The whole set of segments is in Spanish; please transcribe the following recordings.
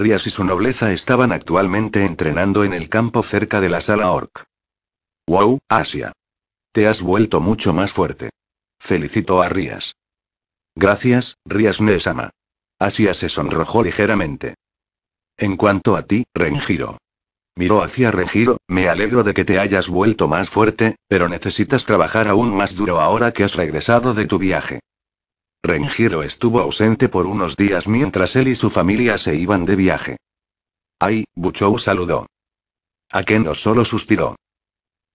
Rías y su nobleza estaban actualmente entrenando en el campo cerca de la sala Orc. ¡Wow, Asia! Te has vuelto mucho más fuerte. Felicito a Rías. Gracias, Rías Nesama. Asia se sonrojó ligeramente. En cuanto a ti, Renjiro. Miró hacia Renjiro, me alegro de que te hayas vuelto más fuerte, pero necesitas trabajar aún más duro ahora que has regresado de tu viaje. Renjiro estuvo ausente por unos días mientras él y su familia se iban de viaje. Ay, Buchou saludó. Akeno solo suspiró.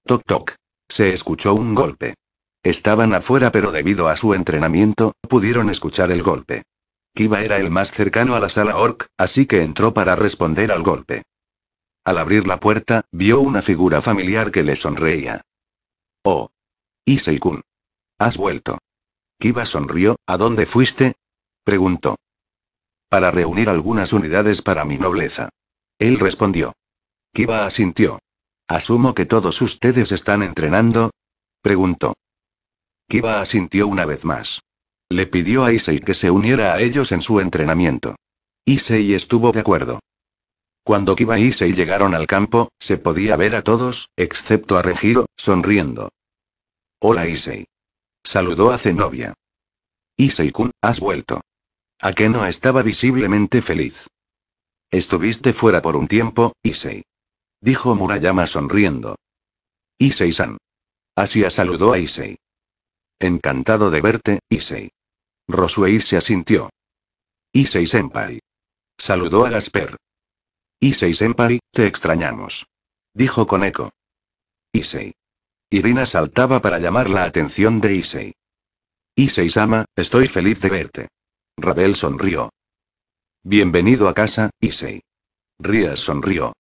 Toc toc. Se escuchó un golpe. Estaban afuera pero debido a su entrenamiento, pudieron escuchar el golpe. Kiba era el más cercano a la sala Orc, así que entró para responder al golpe. Al abrir la puerta, vio una figura familiar que le sonreía. Oh. Issei-kun. Has vuelto. Kiba sonrió, ¿a dónde fuiste? preguntó. Para reunir algunas unidades para mi nobleza. Él respondió. Kiba asintió. Asumo que todos ustedes están entrenando, preguntó. Kiba asintió una vez más. Le pidió a Issei que se uniera a ellos en su entrenamiento. Issei estuvo de acuerdo. Cuando Kiba y Issei llegaron al campo, se podía ver a todos, excepto a Regiro, sonriendo. Hola Issei. Saludó a Zenobia. Issei-kun, has vuelto. Akeno estaba visiblemente feliz. Estuviste fuera por un tiempo, Issei. Dijo Murayama sonriendo. Issei-san. Asia saludó a Issei. Encantado de verte, Issei. Rosuei se asintió. Issei Senpai. Saludó a Gasper. Issei Senpai, te extrañamos. Dijo con eco. Issei. Irina saltaba para llamar la atención de Issei. Issei-sama, estoy feliz de verte. Rabel sonrió. Bienvenido a casa, Issei. Rías sonrió.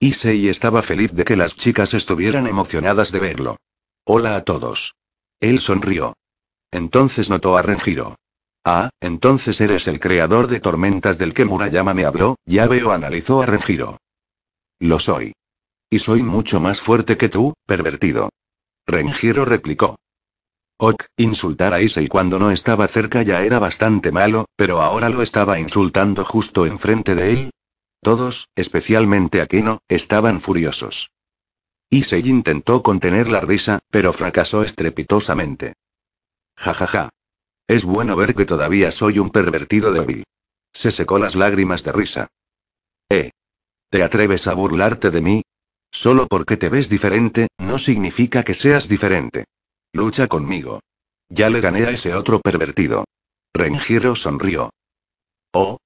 Issei estaba feliz de que las chicas estuvieran emocionadas de verlo. Hola a todos. Él sonrió. Entonces notó a Renjiro. Ah, entonces eres el creador de tormentas del que Murayama me habló, ya veo, analizó a Renjiro. Lo soy. Y soy mucho más fuerte que tú, pervertido. Renjiro replicó. Ok, insultar a Issei cuando no estaba cerca ya era bastante malo, pero ahora lo estaba insultando justo enfrente de él. Todos, especialmente Akeno, estaban furiosos. Issei intentó contener la risa, pero fracasó estrepitosamente. Ja ja ja. Es bueno ver que todavía soy un pervertido débil. Se secó las lágrimas de risa. ¿Eh? ¿Te atreves a burlarte de mí? Solo porque te ves diferente, no significa que seas diferente. Lucha conmigo. Ya le gané a ese otro pervertido. Renjiro sonrió. Oh.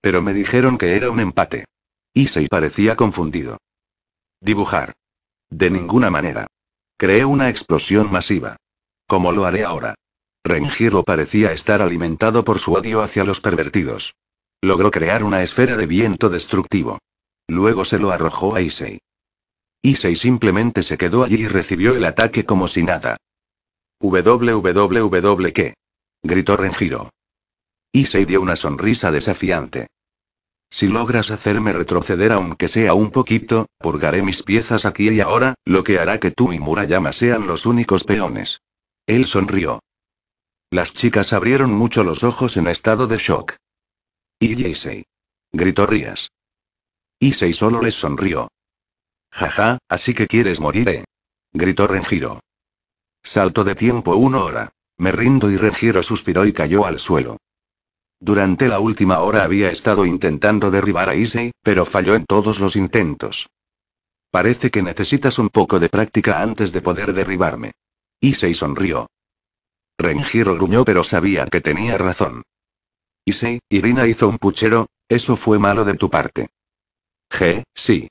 Pero me dijeron que era un empate. Issei parecía confundido. Dibujar. De ninguna manera. Creé una explosión masiva. Como lo haré ahora. Renjiro parecía estar alimentado por su odio hacia los pervertidos. Logró crear una esfera de viento destructivo. Luego se lo arrojó a Issei. Issei simplemente se quedó allí y recibió el ataque como si nada. ¿WWW qué? gritó Renjiro. Issei dio una sonrisa desafiante. Si logras hacerme retroceder aunque sea un poquito, purgaré mis piezas aquí y ahora, lo que hará que tú y Murayama sean los únicos peones. Él sonrió. Las chicas abrieron mucho los ojos en estado de shock. ¿Y Issei? gritó Rías. Issei solo les sonrió. Jaja, así que quieres morir, ¿eh? Gritó Renjiro. Salto de tiempo una hora. Me rindo y Renjiro suspiró y cayó al suelo. Durante la última hora había estado intentando derribar a Issei, pero falló en todos los intentos. Parece que necesitas un poco de práctica antes de poder derribarme. Issei sonrió. Renjiro gruñó pero sabía que tenía razón. Issei, Irina hizo un puchero, eso fue malo de tu parte. G, sí.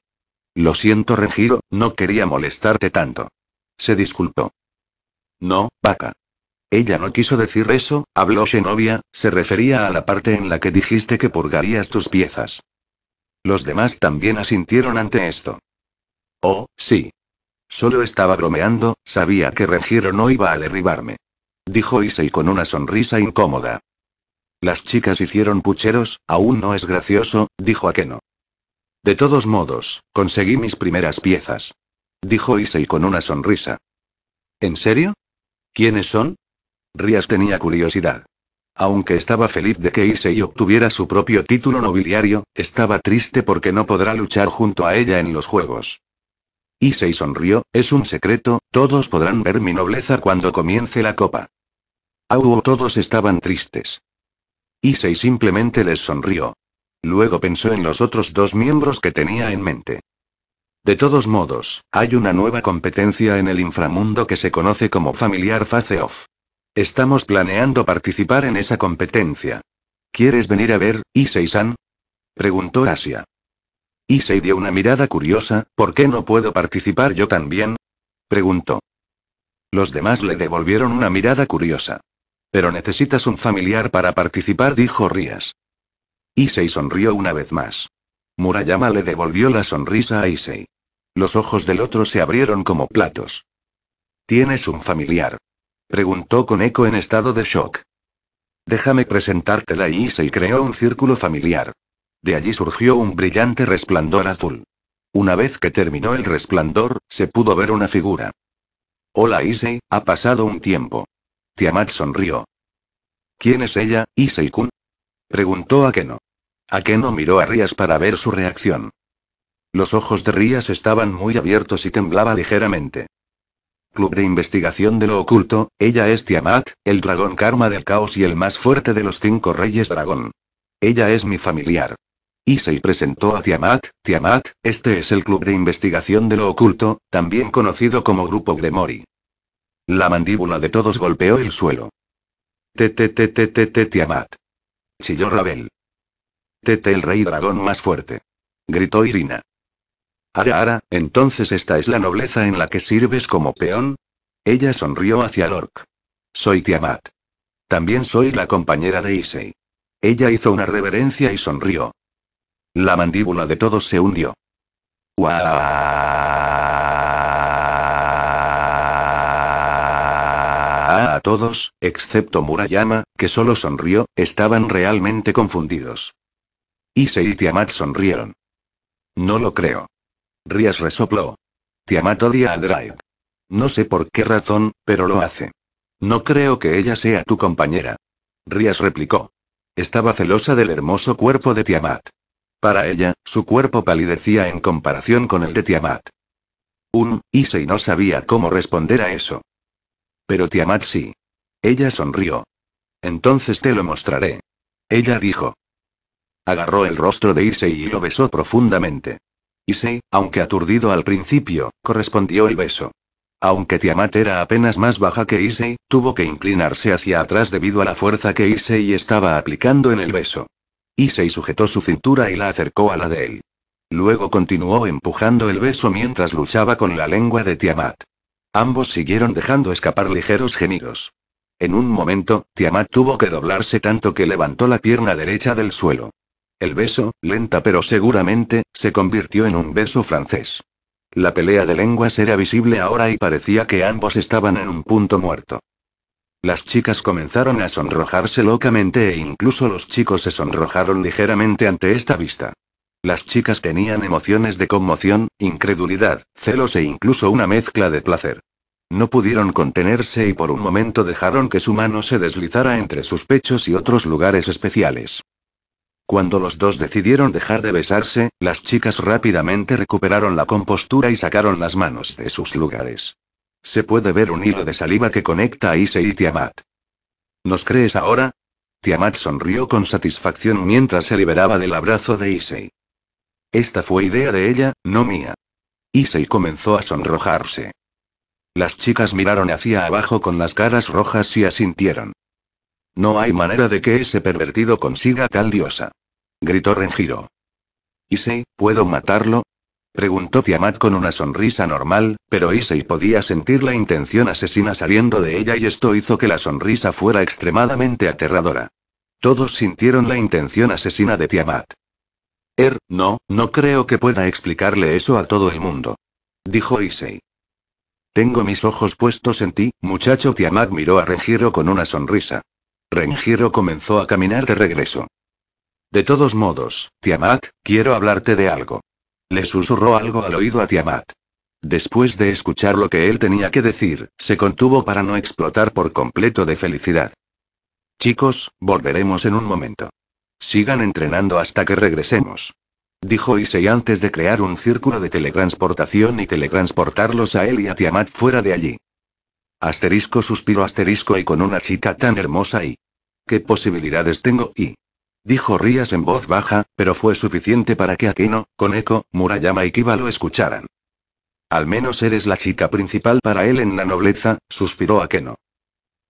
Lo siento, Regiro, no quería molestarte tanto. Se disculpó. No, vaca. Ella no quiso decir eso, habló Shenovia, se refería a la parte en la que dijiste que purgarías tus piezas. Los demás también asintieron ante esto. Oh, sí. Solo estaba bromeando, sabía que Regiro no iba a derribarme. Dijo Issei con una sonrisa incómoda. Las chicas hicieron pucheros, aún no es gracioso, dijo Akeno. De todos modos, conseguí mis primeras piezas. Dijo Issei con una sonrisa. ¿En serio? ¿Quiénes son? Rías tenía curiosidad. Aunque estaba feliz de que Issei obtuviera su propio título nobiliario, estaba triste porque no podrá luchar junto a ella en los juegos. Issei sonrió, es un secreto, todos podrán ver mi nobleza cuando comience la copa. Au, todos estaban tristes. Issei simplemente les sonrió. Luego pensó en los otros dos miembros que tenía en mente. De todos modos, hay una nueva competencia en el inframundo que se conoce como Familiar Face Off. Estamos planeando participar en esa competencia. ¿Quieres venir a ver, Issei-san? Preguntó Asia. Issei dio una mirada curiosa, ¿por qué no puedo participar yo también? Preguntó. Los demás le devolvieron una mirada curiosa. Pero necesitas un familiar para participar, dijo Rías. Issei sonrió una vez más. Murayama le devolvió la sonrisa a Issei. Los ojos del otro se abrieron como platos. ¿Tienes un familiar? Preguntó con eco en estado de shock. Déjame presentártela y Issei creó un círculo familiar. De allí surgió un brillante resplandor azul. Una vez que terminó el resplandor, se pudo ver una figura. Hola Issei, ha pasado un tiempo. Tiamat sonrió. ¿Quién es ella, Issei-kun? Preguntó Akeno. Akeno miró a Rías para ver su reacción. Los ojos de Rías estaban muy abiertos y temblaba ligeramente. Club de Investigación de lo Oculto, ella es Tiamat, el dragón karma del caos y el más fuerte de los cinco reyes dragón. Ella es mi familiar. Issei presentó a Tiamat, Tiamat, este es el Club de Investigación de lo Oculto, también conocido como Grupo Gremori. La mandíbula de todos golpeó el suelo. T-T-T-T-T Tiamat. Chilló Rabel. Tete el rey dragón más fuerte. Gritó Irina. Ara Ara, entonces esta es la nobleza en la que sirves como peón. Ella sonrió hacia Lork. Soy Tiamat. También soy la compañera de Issei. Ella hizo una reverencia y sonrió. La mandíbula de todos se hundió. A todos, excepto Murayama, que solo sonrió, estaban realmente confundidos. Issei y Tiamat sonrieron. No lo creo. Rías resopló. Tiamat odia a Drive. No sé por qué razón, pero lo hace. No creo que ella sea tu compañera. Rías replicó. Estaba celosa del hermoso cuerpo de Tiamat. Para ella, su cuerpo palidecía en comparación con el de Tiamat. Un, Issei no sabía cómo responder a eso. Pero Tiamat sí. Ella sonrió. Entonces te lo mostraré. Ella dijo. Agarró el rostro de Issei y lo besó profundamente. Issei, aunque aturdido al principio, correspondió el beso. Aunque Tiamat era apenas más baja que Issei, tuvo que inclinarse hacia atrás debido a la fuerza que Issei estaba aplicando en el beso. Issei sujetó su cintura y la acercó a la de él. Luego continuó empujando el beso mientras luchaba con la lengua de Tiamat. Ambos siguieron dejando escapar ligeros gemidos. En un momento, Tiamat tuvo que doblarse tanto que levantó la pierna derecha del suelo. El beso, lenta pero seguramente, se convirtió en un beso francés. La pelea de lenguas era visible ahora y parecía que ambos estaban en un punto muerto. Las chicas comenzaron a sonrojarse locamente e incluso los chicos se sonrojaron ligeramente ante esta vista. Las chicas tenían emociones de conmoción, incredulidad, celos e incluso una mezcla de placer. No pudieron contenerse y por un momento dejaron que su mano se deslizara entre sus pechos y otros lugares especiales. Cuando los dos decidieron dejar de besarse, las chicas rápidamente recuperaron la compostura y sacaron las manos de sus lugares. Se puede ver un hilo de saliva que conecta a Issei y Tiamat. ¿Nos crees ahora? Tiamat sonrió con satisfacción mientras se liberaba del abrazo de Issei. Esta fue idea de ella, no mía. Issei comenzó a sonrojarse. Las chicas miraron hacia abajo con las caras rojas y asintieron. No hay manera de que ese pervertido consiga tal diosa. Gritó Renjiro. Issei, ¿puedo matarlo? Preguntó Tiamat con una sonrisa normal, pero Issei podía sentir la intención asesina saliendo de ella y esto hizo que la sonrisa fuera extremadamente aterradora. Todos sintieron la intención asesina de Tiamat. Er, no, no creo que pueda explicarle eso a todo el mundo. Dijo Issei. Tengo mis ojos puestos en ti, muchacho. Tiamat miró a Renjiro con una sonrisa. Renjiro comenzó a caminar de regreso. De todos modos, Tiamat, quiero hablarte de algo. Le susurró algo al oído a Tiamat. Después de escuchar lo que él tenía que decir, se contuvo para no explotar por completo de felicidad. Chicos, volveremos en un momento. Sigan entrenando hasta que regresemos. Dijo Issei antes de crear un círculo de teletransportación y teletransportarlos a él y a Tiamat fuera de allí. Asterisco suspiro asterisco y con una chica tan hermosa y... ¿Qué posibilidades tengo y? Dijo Rías en voz baja, pero fue suficiente para que Akeno, Koneko, Murayama y Kiba lo escucharan. Al menos eres la chica principal para él en la nobleza, suspiró Akeno.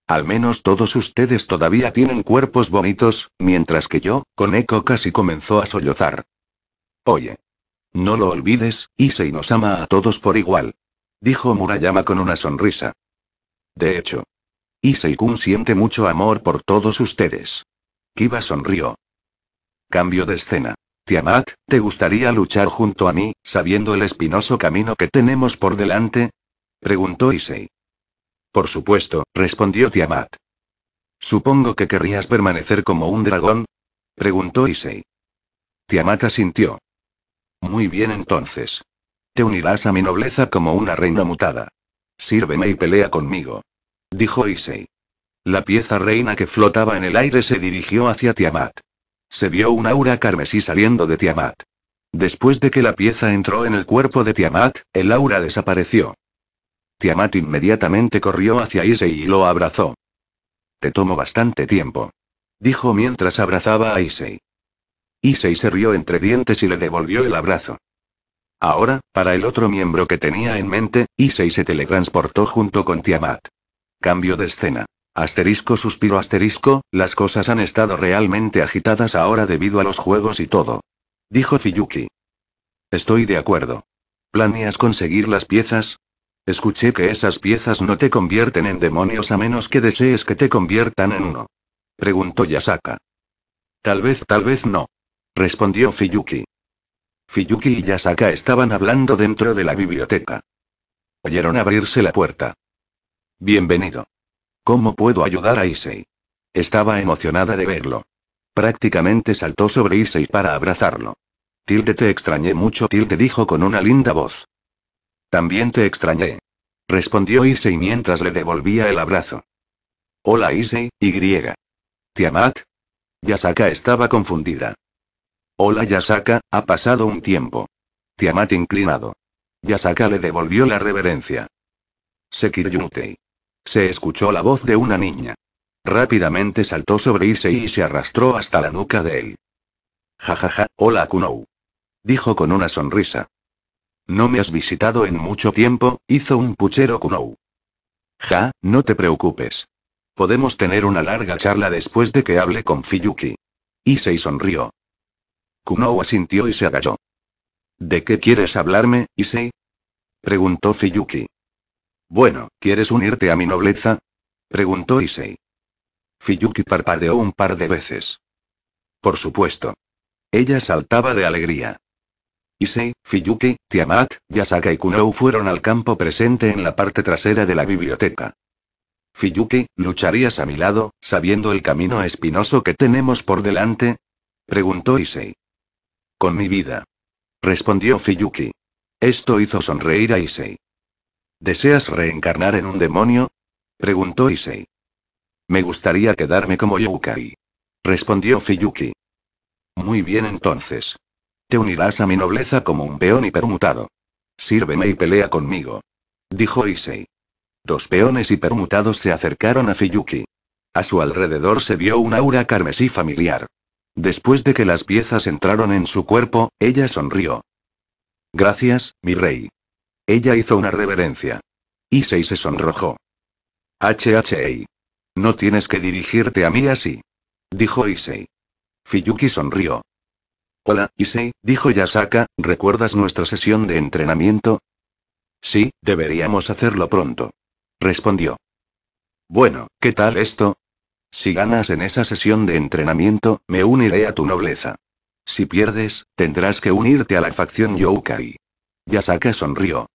Al menos todos ustedes todavía tienen cuerpos bonitos, mientras que yo, Koneko casi comenzó a sollozar. Oye. No lo olvides, Issei nos ama a todos por igual. Dijo Murayama con una sonrisa. De hecho. Issei-kun siente mucho amor por todos ustedes. Kiba sonrió. Cambio de escena. Tiamat, ¿te gustaría luchar junto a mí, sabiendo el espinoso camino que tenemos por delante? Preguntó Issei. Por supuesto, respondió Tiamat. Supongo que querrías permanecer como un dragón. Preguntó Issei. Tiamat asintió. Muy bien entonces. Te unirás a mi nobleza como una reina mutada. Sírveme y pelea conmigo. Dijo Issei. La pieza reina que flotaba en el aire se dirigió hacia Tiamat. Se vio un aura carmesí saliendo de Tiamat. Después de que la pieza entró en el cuerpo de Tiamat, el aura desapareció. Tiamat inmediatamente corrió hacia Issei y lo abrazó. Te tomo bastante tiempo. Dijo mientras abrazaba a Issei. Issei se rió entre dientes y le devolvió el abrazo. Ahora, para el otro miembro que tenía en mente, Issei se teletransportó junto con Tiamat. Cambio de escena. Asterisco suspiro asterisco, las cosas han estado realmente agitadas ahora debido a los juegos y todo. Dijo Fiyuki. Estoy de acuerdo. ¿Planeas conseguir las piezas? Escuché que esas piezas no te convierten en demonios a menos que desees que te conviertan en uno. Preguntó Yasaka. Tal vez, tal vez no. Respondió Fiyuki. Fiyuki y Yasaka estaban hablando dentro de la biblioteca. Oyeron abrirse la puerta. Bienvenido. ¿Cómo puedo ayudar a Issei? Estaba emocionada de verlo. Prácticamente saltó sobre Issei para abrazarlo. Tilde te extrañé mucho, Tilde dijo con una linda voz. También te extrañé. Respondió Issei mientras le devolvía el abrazo. Hola Issei, Y. Tiamat. Yasaka estaba confundida. Hola Yasaka, ha pasado un tiempo. Tiamat inclinado. Yasaka le devolvió la reverencia. Sekiryutei. Se escuchó la voz de una niña. Rápidamente saltó sobre Issei y se arrastró hasta la nuca de él. Jajaja, hola Kunou. Dijo con una sonrisa. No me has visitado en mucho tiempo, hizo un puchero Kunou. Ja, no te preocupes. Podemos tener una larga charla después de que hable con Fiyuki. Issei sonrió. Kunou asintió y se agachó. ¿De qué quieres hablarme, Issei? Preguntó Fiyuki. Bueno, ¿quieres unirte a mi nobleza? Preguntó Issei. Fiyuki parpadeó un par de veces. Por supuesto. Ella saltaba de alegría. Issei, Fiyuki, Tiamat, Yasaka y Kunou fueron al campo presente en la parte trasera de la biblioteca. Fiyuki, ¿lucharías a mi lado, sabiendo el camino espinoso que tenemos por delante? Preguntó Issei. Con mi vida. Respondió Fiyuki. Esto hizo sonreír a Issei. ¿Deseas reencarnar en un demonio? preguntó Issei. Me gustaría quedarme como Youkai. Respondió Fiyuki. Muy bien entonces. Te unirás a mi nobleza como un peón hipermutado. Sírveme y pelea conmigo. Dijo Issei. Dos peones hipermutados se acercaron a Fiyuki. A su alrededor se vio un aura carmesí familiar. Después de que las piezas entraron en su cuerpo, ella sonrió. Gracias, mi rey. Ella hizo una reverencia. Issei se sonrojó. HHA. No tienes que dirigirte a mí así. Dijo Issei. Fiyuki sonrió. Hola, Issei, dijo Yasaka, ¿recuerdas nuestra sesión de entrenamiento? Sí, deberíamos hacerlo pronto. Respondió. Bueno, ¿qué tal esto? Si ganas en esa sesión de entrenamiento, me uniré a tu nobleza. Si pierdes, tendrás que unirte a la facción Youkai. Yasaka sonrió.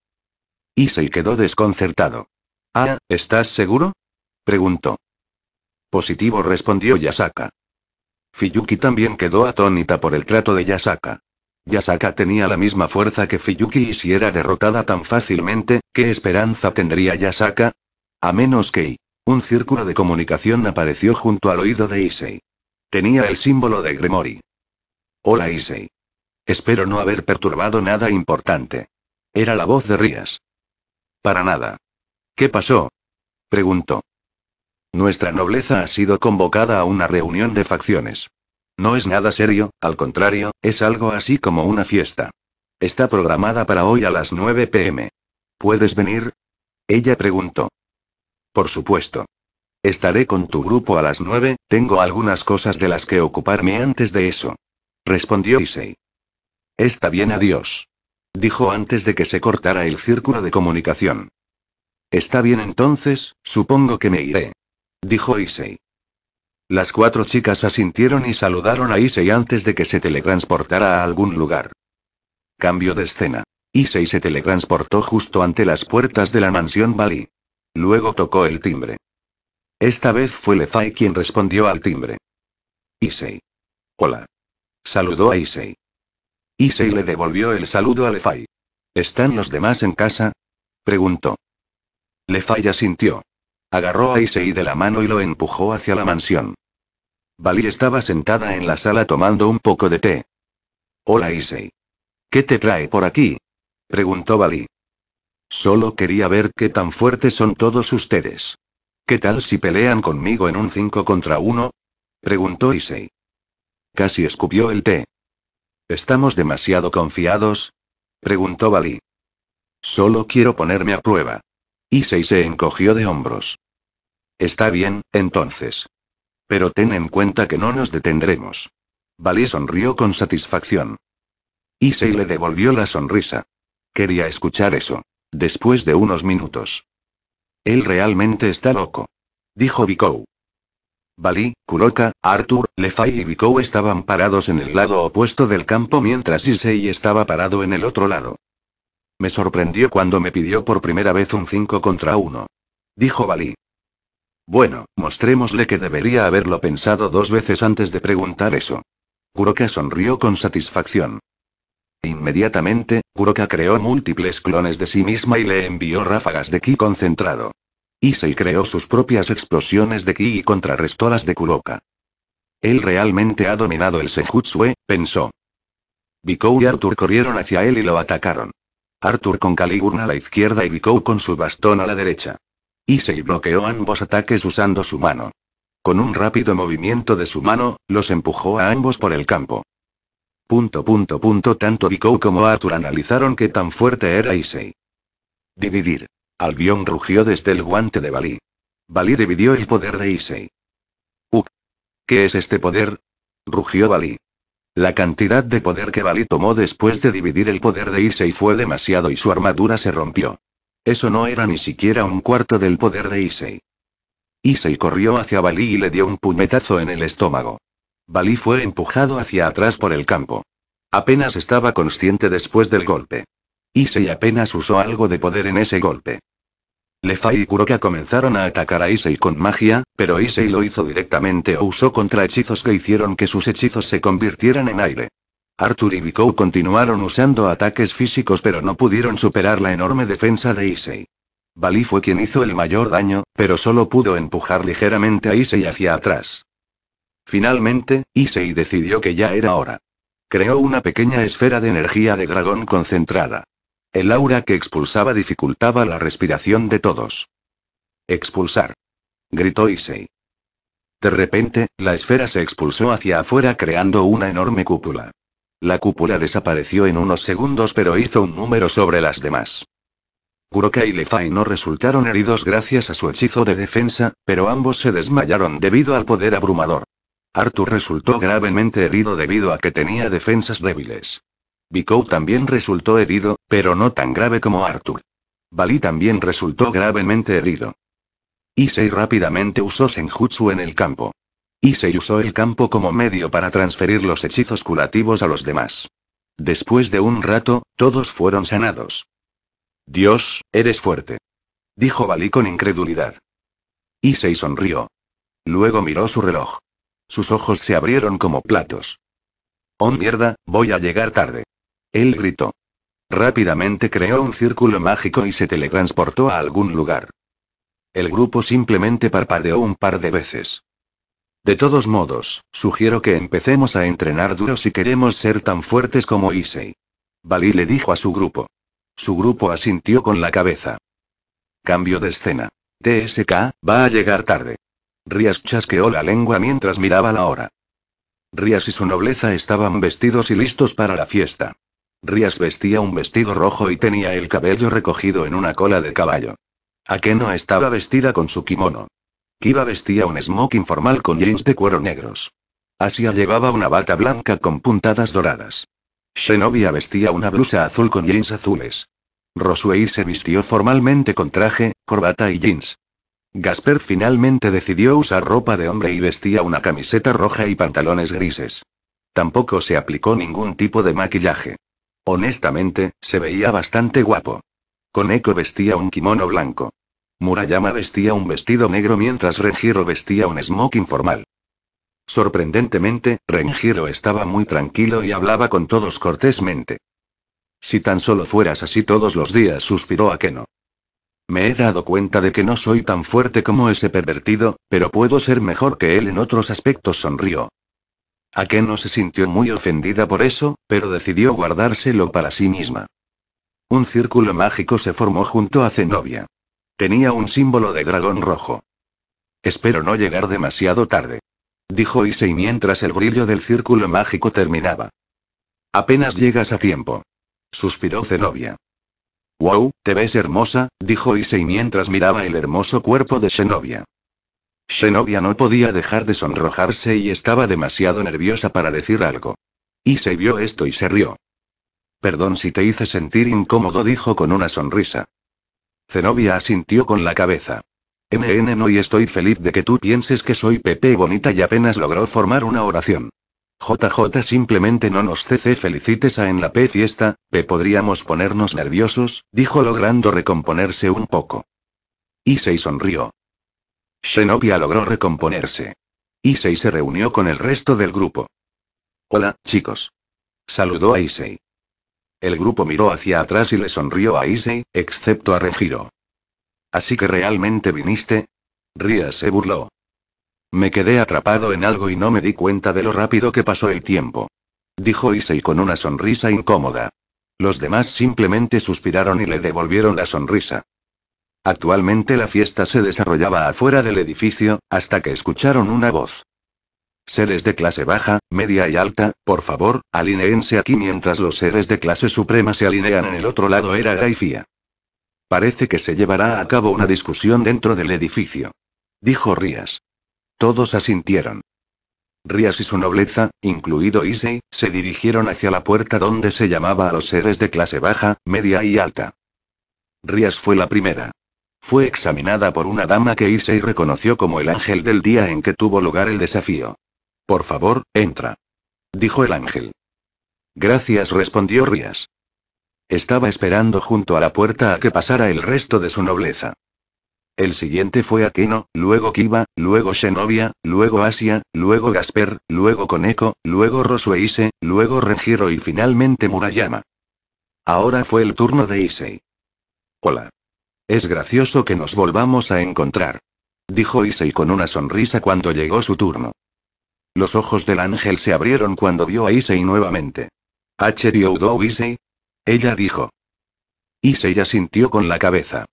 Issei quedó desconcertado. Ah, ¿estás seguro? preguntó. Positivo respondió Yasaka. Fiyuki también quedó atónita por el trato de Yasaka. Yasaka tenía la misma fuerza que Fiyuki y si era derrotada tan fácilmente, ¿qué esperanza tendría Yasaka? A menos que... Un círculo de comunicación apareció junto al oído de Issei. Tenía el símbolo de Gremori. Hola Issei. Espero no haber perturbado nada importante. Era la voz de Rías. Para nada. ¿Qué pasó? Preguntó. Nuestra nobleza ha sido convocada a una reunión de facciones. No es nada serio, al contrario, es algo así como una fiesta. Está programada para hoy a las 9 pm. ¿Puedes venir? Ella preguntó. Por supuesto. Estaré con tu grupo a las 9, tengo algunas cosas de las que ocuparme antes de eso. Respondió Issei. Está bien, adiós. Dijo antes de que se cortara el círculo de comunicación. Está bien entonces, supongo que me iré. Dijo Issei. Las cuatro chicas asintieron y saludaron a Issei antes de que se teletransportara a algún lugar. Cambio de escena. Issei se teletransportó justo ante las puertas de la mansión Bali. Luego tocó el timbre. Esta vez fue Lefai quien respondió al timbre. Issei. Hola. Saludó a Issei. Issei le devolvió el saludo a Lefai. ¿Están los demás en casa? Preguntó. Lefai asintió. Agarró a Issei de la mano y lo empujó hacia la mansión. Bali estaba sentada en la sala tomando un poco de té. Hola Issei. ¿Qué te trae por aquí? preguntó Bali. Solo quería ver qué tan fuertes son todos ustedes. ¿Qué tal si pelean conmigo en un 5 contra 1? preguntó Issei. Casi escupió el té. ¿Estamos demasiado confiados? preguntó Bali. Solo quiero ponerme a prueba. Issei se encogió de hombros. Está bien, entonces. Pero ten en cuenta que no nos detendremos. Bali sonrió con satisfacción. Issei le devolvió la sonrisa. Quería escuchar eso. Después de unos minutos. Él realmente está loco. Dijo Bikou. Bali, Kuroka, Arthur, Lefai y Bikou estaban parados en el lado opuesto del campo mientras Issei estaba parado en el otro lado. Me sorprendió cuando me pidió por primera vez un 5 contra 1. Dijo Bali. Bueno, mostrémosle que debería haberlo pensado dos veces antes de preguntar eso. Kuroka sonrió con satisfacción. Inmediatamente, Kuroka creó múltiples clones de sí misma y le envió ráfagas de ki concentrado. Issei creó sus propias explosiones de ki y contrarrestó las de Kuroka. Él realmente ha dominado el Senjutsu, pensó. Bikou y Arthur corrieron hacia él y lo atacaron. Arthur con Caligurna a la izquierda y Bikou con su bastón a la derecha. Issei bloqueó ambos ataques usando su mano. Con un rápido movimiento de su mano, los empujó a ambos por el campo. Punto punto punto tanto Bikou como Arthur analizaron qué tan fuerte era Issei. Dividir. Albion rugió desde el guante de Bali. Bali dividió el poder de Issei. Uk. ¿Qué es este poder? Rugió Bali. La cantidad de poder que Bali tomó después de dividir el poder de Issei fue demasiado y su armadura se rompió. Eso no era ni siquiera un cuarto del poder de Issei. Issei corrió hacia Bali y le dio un puñetazo en el estómago. Bali fue empujado hacia atrás por el campo. Apenas estaba consciente después del golpe. Issei apenas usó algo de poder en ese golpe. Lefai y Kuroka comenzaron a atacar a Issei con magia, pero Issei lo hizo directamente o usó contrahechizos que hicieron que sus hechizos se convirtieran en aire. Arthur y Bikou continuaron usando ataques físicos pero no pudieron superar la enorme defensa de Issei. Bali fue quien hizo el mayor daño, pero solo pudo empujar ligeramente a Issei hacia atrás. Finalmente, Issei decidió que ya era hora. Creó una pequeña esfera de energía de dragón concentrada. El aura que expulsaba dificultaba la respiración de todos. Expulsar. Gritó Issei. De repente, la esfera se expulsó hacia afuera creando una enorme cúpula. La cúpula desapareció en unos segundos pero hizo un número sobre las demás. Kuroka y Lefai no resultaron heridos gracias a su hechizo de defensa, pero ambos se desmayaron debido al poder abrumador. Arthur resultó gravemente herido debido a que tenía defensas débiles. Bikou también resultó herido, pero no tan grave como Arthur. Bali también resultó gravemente herido. Issei rápidamente usó Senjutsu en el campo. Issei usó el campo como medio para transferir los hechizos curativos a los demás. Después de un rato, todos fueron sanados. Dios, eres fuerte. Dijo Bali con incredulidad. Issei sonrió. Luego miró su reloj. Sus ojos se abrieron como platos. Oh mierda, voy a llegar tarde. Él gritó. Rápidamente creó un círculo mágico y se teletransportó a algún lugar. El grupo simplemente parpadeó un par de veces. De todos modos, sugiero que empecemos a entrenar duro si queremos ser tan fuertes como Issei. Bali le dijo a su grupo. Su grupo asintió con la cabeza. Cambio de escena. TSK, va a llegar tarde. Rías chasqueó la lengua mientras miraba la hora. Rías y su nobleza estaban vestidos y listos para la fiesta. Rías vestía un vestido rojo y tenía el cabello recogido en una cola de caballo. Akeno estaba vestida con su kimono. Kiba vestía un smoking formal con jeans de cuero negros. Asia llevaba una bata blanca con puntadas doradas. Shenovia vestía una blusa azul con jeans azules. Roswei se vistió formalmente con traje, corbata y jeans. Gasper finalmente decidió usar ropa de hombre y vestía una camiseta roja y pantalones grises. Tampoco se aplicó ningún tipo de maquillaje. Honestamente, se veía bastante guapo. Koneko vestía un kimono blanco. Murayama vestía un vestido negro mientras Renjiro vestía un smoking formal. Sorprendentemente, Renjiro estaba muy tranquilo y hablaba con todos cortésmente. Si tan solo fueras así todos los días, suspiró Akeno. Me he dado cuenta de que no soy tan fuerte como ese pervertido, pero puedo ser mejor que él en otros aspectos, sonrió. Akeno se sintió muy ofendida por eso, pero decidió guardárselo para sí misma. Un círculo mágico se formó junto a Zenobia. Tenía un símbolo de dragón rojo. Espero no llegar demasiado tarde. Dijo Issei mientras el brillo del círculo mágico terminaba. Apenas llegas a tiempo. Suspiró Zenobia. Wow, te ves hermosa, dijo Issei mientras miraba el hermoso cuerpo de Xenovia. Xenovia no podía dejar de sonrojarse y estaba demasiado nerviosa para decir algo. Issei vio esto y se rió. Perdón si te hice sentir incómodo, dijo con una sonrisa. Zenobia asintió con la cabeza. MN no y estoy feliz de que tú pienses que soy Pepe bonita y apenas logró formar una oración. JJ simplemente no nos cc felicites a en la P fiesta, P podríamos ponernos nerviosos, dijo logrando recomponerse un poco. Issei sonrió. Xenobia logró recomponerse. Issei se reunió con el resto del grupo. Hola, chicos. Saludó a Issei. El grupo miró hacia atrás y le sonrió a Issei, excepto a Regiro. ¿Así que realmente viniste? Rías se burló. Me quedé atrapado en algo y no me di cuenta de lo rápido que pasó el tiempo. Dijo Issei con una sonrisa incómoda. Los demás simplemente suspiraron y le devolvieron la sonrisa. Actualmente la fiesta se desarrollaba afuera del edificio, hasta que escucharon una voz. Seres de clase baja, media y alta, por favor, alineense aquí mientras los seres de clase suprema se alinean en el otro lado era Graifia. Parece que se llevará a cabo una discusión dentro del edificio. Dijo Rías. Todos asintieron. Rías y su nobleza, incluido Issei, se dirigieron hacia la puerta donde se llamaba a los seres de clase baja, media y alta. Rías fue la primera. Fue examinada por una dama que Issei reconoció como el ángel del día en que tuvo lugar el desafío. Por favor, entra. Dijo el ángel. Gracias, respondió Rías. Estaba esperando junto a la puerta a que pasara el resto de su nobleza. El siguiente fue Akeno, luego Kiba, luego Shenovia, luego Asia, luego Gasper, luego Koneko, luego Rosueise, luego Renjiro y finalmente Murayama. Ahora fue el turno de Issei. Hola. Es gracioso que nos volvamos a encontrar. Dijo Issei con una sonrisa cuando llegó su turno. Los ojos del ángel se abrieron cuando vio a Issei nuevamente. ¿H. Issei? Ella dijo. Issei asintió con la cabeza.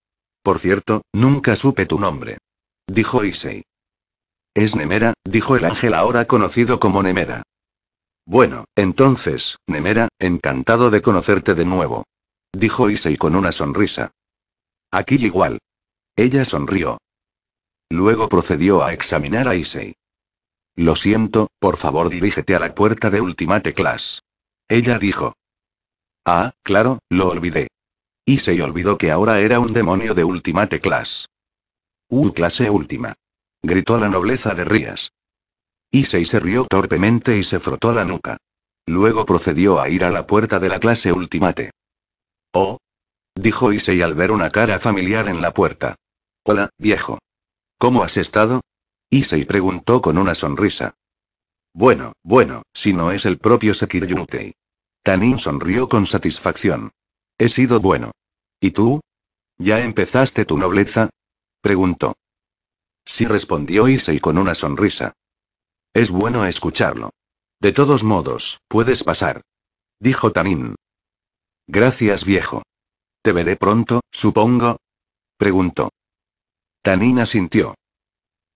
Por cierto, nunca supe tu nombre. Dijo Issei. Es Nemera, dijo el ángel ahora conocido como Nemera. Bueno, entonces, Nemera, encantado de conocerte de nuevo. Dijo Issei con una sonrisa. Aquí igual. Ella sonrió. Luego procedió a examinar a Issei. Lo siento, por favor dirígete a la puerta de Ultimate Class. Ella dijo. Ah, claro, lo olvidé. Y se olvidó que ahora era un demonio de Ultimate Class. ¡Uh, clase última! Gritó la nobleza de Rías. Issei se rió torpemente y se frotó la nuca. Luego procedió a ir a la puerta de la clase Ultimate. Oh. Dijo Issei al ver una cara familiar en la puerta. Hola, viejo. ¿Cómo has estado? Issei preguntó con una sonrisa. Bueno, bueno, si no es el propio Sekiryutei. Tanin sonrió con satisfacción. He sido bueno. ¿Y tú? ¿Ya empezaste tu nobleza? Preguntó. Sí respondió Issei con una sonrisa. Es bueno escucharlo. De todos modos, puedes pasar. Dijo Tanin. Gracias viejo. ¿Te veré pronto, supongo? Preguntó. Tanin asintió.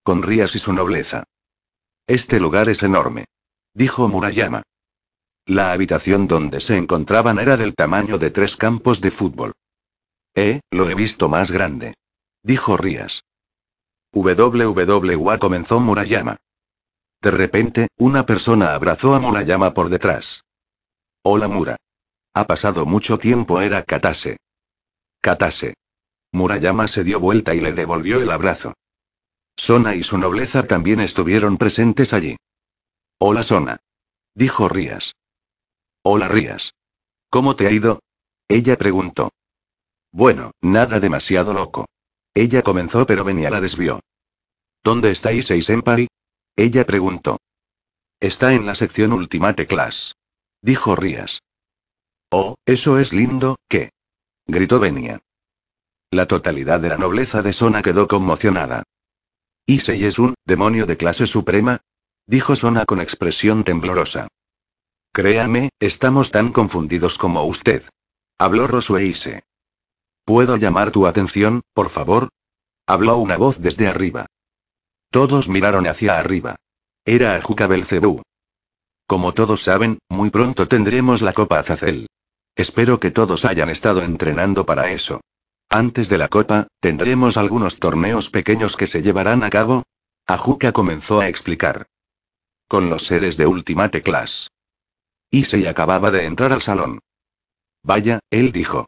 Con Rías y su nobleza. Este lugar es enorme. Dijo Murayama. La habitación donde se encontraban era del tamaño de tres campos de fútbol. Eh, lo he visto más grande. Dijo Rías. WWA comenzó Murayama. De repente, una persona abrazó a Murayama por detrás. Hola Mura. Ha pasado mucho tiempo, era Katase. Katase. Murayama se dio vuelta y le devolvió el abrazo. Sona y su nobleza también estuvieron presentes allí. Hola Sona. Dijo Rías. Hola Rías. ¿Cómo te ha ido? Ella preguntó. Bueno, nada demasiado loco. Ella comenzó pero venía la desvió. ¿Dónde está Issei? Ella preguntó. Está en la sección Ultimate Class. Dijo Rías. Oh, eso es lindo, ¿qué? Gritó Benia. La totalidad de la nobleza de Sona quedó conmocionada. ¿Issei es un demonio de clase suprema? Dijo Sona con expresión temblorosa. Créame, estamos tan confundidos como usted. Habló Rosueise. ¿Puedo llamar tu atención, por favor? Habló una voz desde arriba. Todos miraron hacia arriba. Era Ajuka Belcebú. Como todos saben, muy pronto tendremos la Copa Azazel. Espero que todos hayan estado entrenando para eso. Antes de la Copa, tendremos algunos torneos pequeños que se llevarán a cabo. Ajuka comenzó a explicar. Con los seres de Ultimate Class. Issei acababa de entrar al salón. Vaya, él dijo.